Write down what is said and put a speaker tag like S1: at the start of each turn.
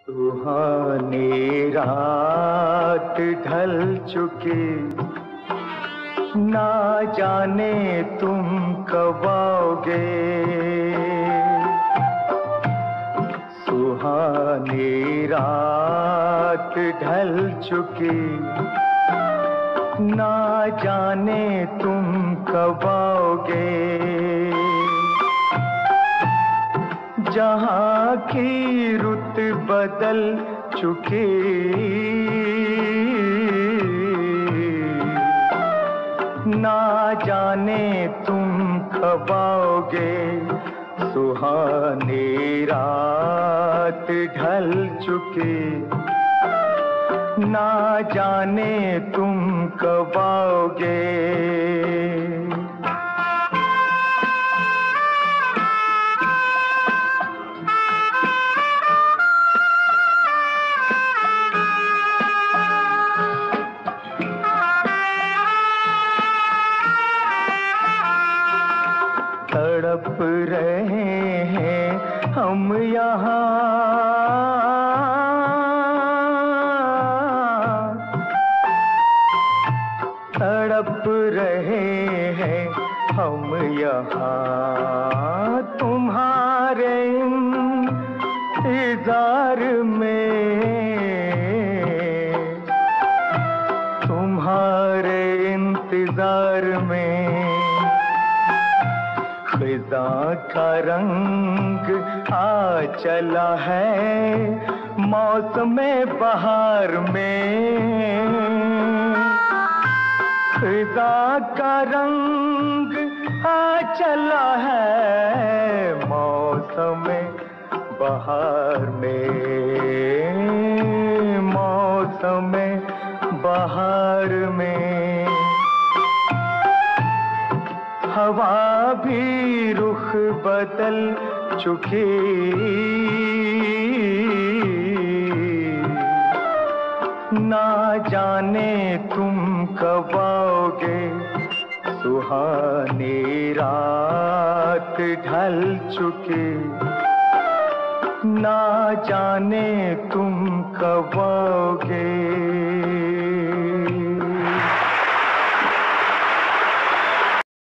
S1: सुहानी रात ढल चुकी। ना जाने तुम कब आओगे। सुहानी रात ढल चुकी। ना जाने तुम कब आओगे। जहाँ की रुत बदल चुकी। ना जाने तुम कब आओगे, सुहानी रात ढल चुकी। ना जाने तुम कब आओगे तड़प रहे हैं हम यहाँ। तड़प रहे हैं हम यहाँ। तुम्हारे इंतज़ार में, तुम्हारे इंतज़ार में खिजा का रंग आ चला है मौसम बहार में। खिजा का रंग आ चला है मौसम बहार में। मौसम बहार में। हवा भी रुख बदल चुकी। ना जाने तुम कब आओगे, सुहानी रात ढल चुकी। ना जाने तुम कब आओगे।